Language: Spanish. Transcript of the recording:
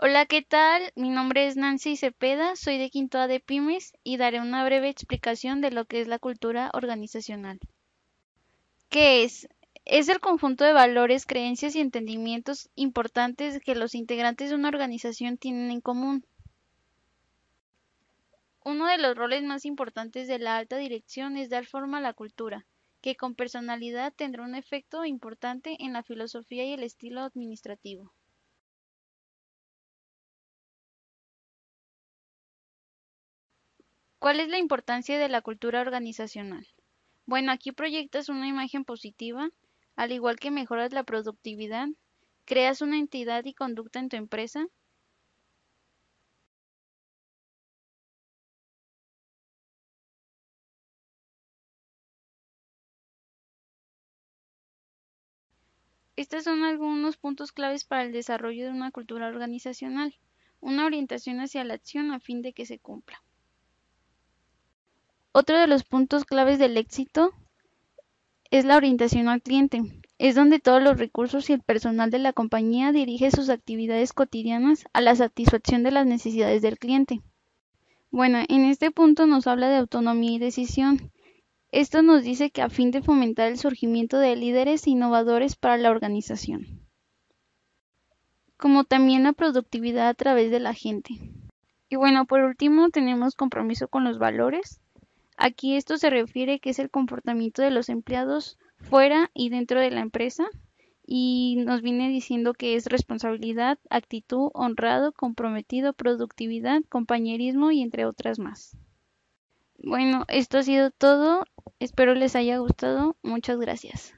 Hola, ¿qué tal? Mi nombre es Nancy Cepeda, soy de Quinto A de Pymes y daré una breve explicación de lo que es la cultura organizacional. ¿Qué es? Es el conjunto de valores, creencias y entendimientos importantes que los integrantes de una organización tienen en común. Uno de los roles más importantes de la alta dirección es dar forma a la cultura, que con personalidad tendrá un efecto importante en la filosofía y el estilo administrativo. ¿Cuál es la importancia de la cultura organizacional? Bueno, aquí proyectas una imagen positiva, al igual que mejoras la productividad, creas una entidad y conducta en tu empresa, Estos son algunos puntos claves para el desarrollo de una cultura organizacional, una orientación hacia la acción a fin de que se cumpla. Otro de los puntos claves del éxito es la orientación al cliente. Es donde todos los recursos y el personal de la compañía dirige sus actividades cotidianas a la satisfacción de las necesidades del cliente. Bueno, en este punto nos habla de autonomía y decisión. Esto nos dice que a fin de fomentar el surgimiento de líderes innovadores para la organización, como también la productividad a través de la gente. Y bueno, por último tenemos compromiso con los valores. Aquí esto se refiere que es el comportamiento de los empleados fuera y dentro de la empresa y nos viene diciendo que es responsabilidad, actitud, honrado, comprometido, productividad, compañerismo y entre otras más. Bueno, esto ha sido todo. Espero les haya gustado. Muchas gracias.